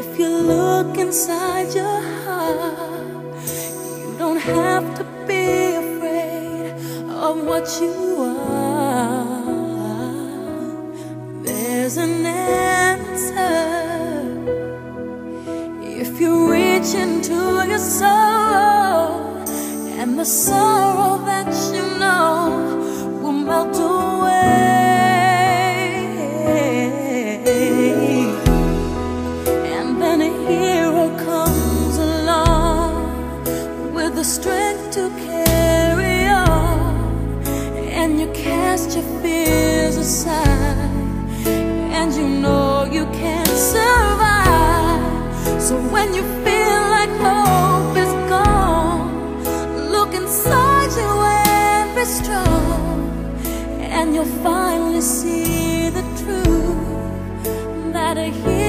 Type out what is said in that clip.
if you look inside your heart. You don't have to be afraid of what you are. There's an answer if you reach into your soul. then a hero comes along with the strength to carry on, and you cast your fears aside, and you know you can survive. So when you feel like hope is gone, look inside you and be strong, and you'll finally see the truth that a hero.